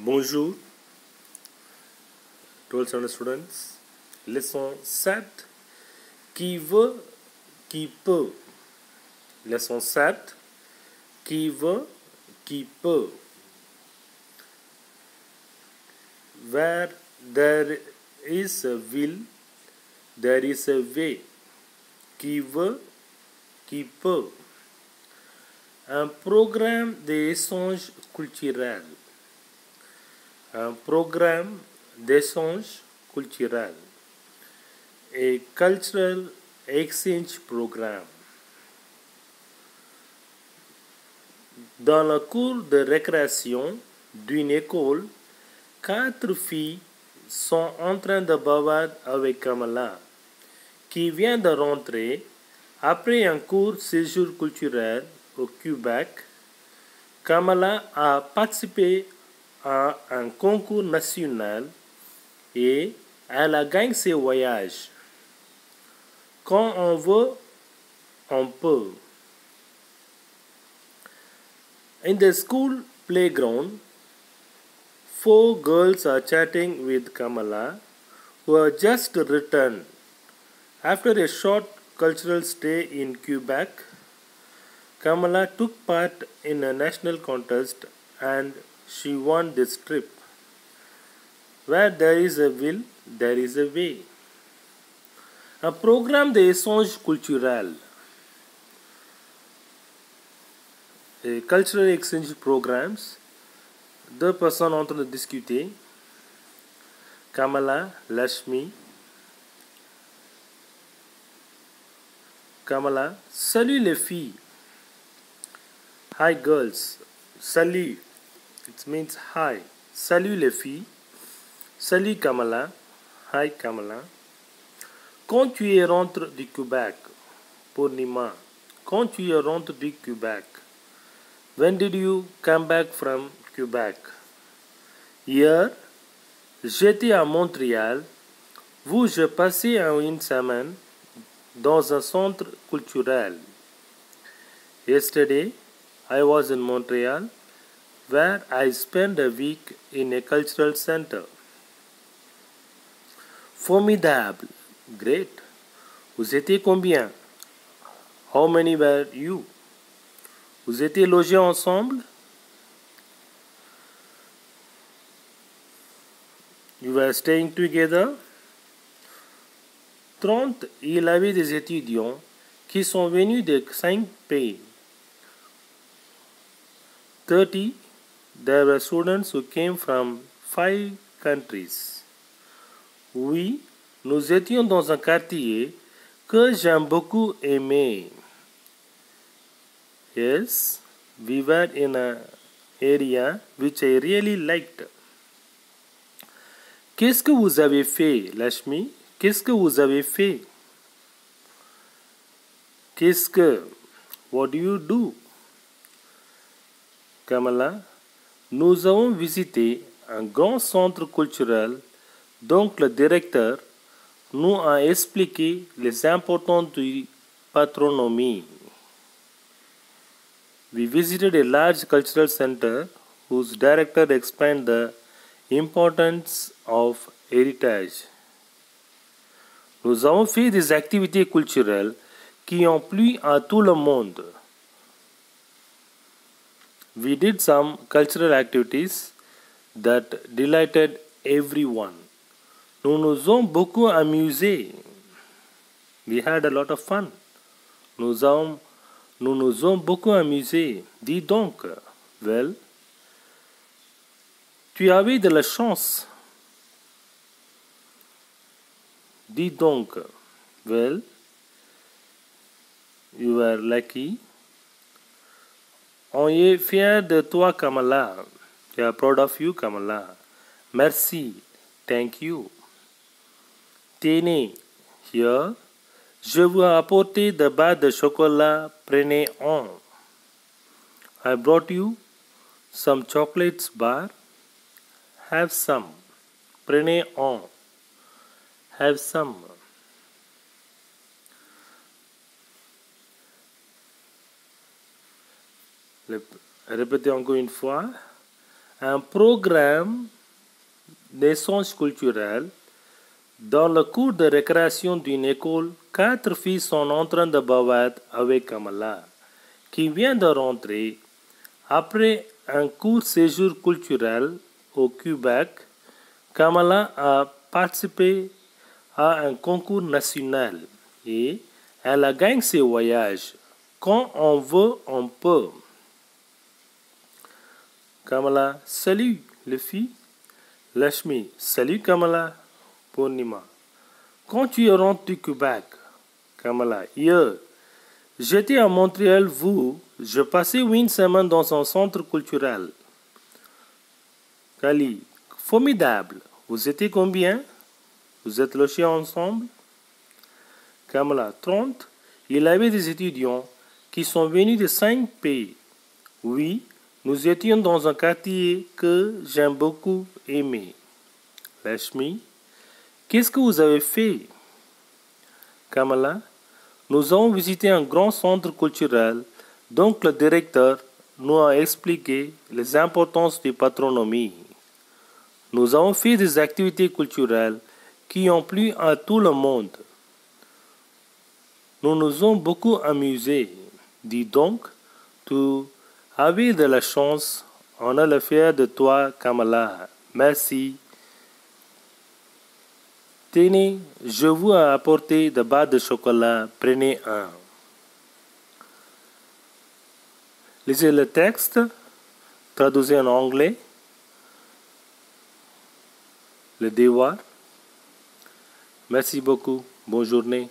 Bonjour, 12 standard students. Leçon 7. Qui veut, qui peut. Leçon 7. Qui veut, qui peut. Where there is a will, there is a way. Qui veut, qui peut. Un programme d'échange culturel. Programme d'échange culturel. A cultural exchange programme. Dans la cour de récréation d'une école, quatre filles sont en train de bavarder avec Kamala, qui vient de rentrer après un court séjour culturel au Québec. Kamala a participé à un concours national et elle a gagné ses voyages. Quand on veut, on peut. In the school playground, four girls are chatting with Kamala, who have just returned. After a short cultural stay in Quebec, Kamala took part in a national contest and she won this trip. Where there is a will, there is a way. Un programme d'échange culturel. Et cultural exchange programs. Deux personnes en train de discuter. Kamala, Lashmi. Kamala, salut les filles. Hi girls. Salut. It means hi. Salut les filles. Salut Kamala. Hi Kamala. Quand tu es rentré du Québec, Purnima. Quand tu es rentré du Québec. When did you come back from Québec? Hier, j'étais à Montréal où je passais une semaine dans un centre culturel. Yesterday, I was in Montreal where I spent a week in a cultural center. Formidable. Great. Vous étiez combien? How many were you? Vous étiez logés ensemble? You were staying together? 30. Il avait des étudiants qui sont venus de cinq pays. 30. There were students who came from five countries. Oui, nous étions dans un quartier que j'aime beaucoup aimer. Yes, we were in an area which I really liked. Qu'est-ce que vous avez fait, Lashmi? Qu'est-ce que vous avez fait? Qu'est-ce que? What do you do? Kamala, nous avons visité un grand centre culturel, donc le directeur nous a expliqué les importances du patronomie. We visited a large cultural center whose director explained the importance of heritage. Nous avons fait des activités culturelles qui ont plu à tout le monde. We did some cultural activities that delighted everyone. Nous nous avons beaucoup amusés. We had a lot of fun. Nous, avons, nous nous avons beaucoup amusés. Dis donc, well, tu avais de la chance. Dis donc, well, you were lucky. On est fier de toi, Kamala. We are proud of you, Kamala. Merci. Thank you. Tenez, here, je vous ai apporté de barres de chocolat. Prenez un. I brought you some chocolates bar. Have some. Prenez un. Have some. Répétez encore une fois. un programme d'échange culturel. Dans le cours de récréation d'une école, quatre filles sont en train de bavarder avec Kamala, qui vient de rentrer. Après un court séjour culturel au Québec, Kamala a participé à un concours national et elle a gagné ses voyages. Quand on veut, on peut. Kamala, salut les filles. Lashmi, salut Kamala. Purnima, quand tu rentres du Québec, Kamala, hier, j'étais à Montréal, vous, je passais une semaine dans un centre culturel. Kali, formidable. Vous étiez combien? Vous êtes logés ensemble? Kamala, 30. Il avait des étudiants qui sont venus de cinq pays. Oui, nous étions dans un quartier que j'aime beaucoup aimer. Lashmi, qu'est-ce que vous avez fait? Kamala, nous avons visité un grand centre culturel, donc le directeur nous a expliqué les importances de patronomie. Nous avons fait des activités culturelles qui ont plu à tout le monde. Nous nous sommes beaucoup amusés. Dis donc, tu avais de la chance. On a le fier de toi, Kamala. Merci. Tenez, je vous ai apporté de bas de chocolat. Prenez un. Lisez le texte, traduisez en anglais. Le devoir. Merci beaucoup. Bonne journée.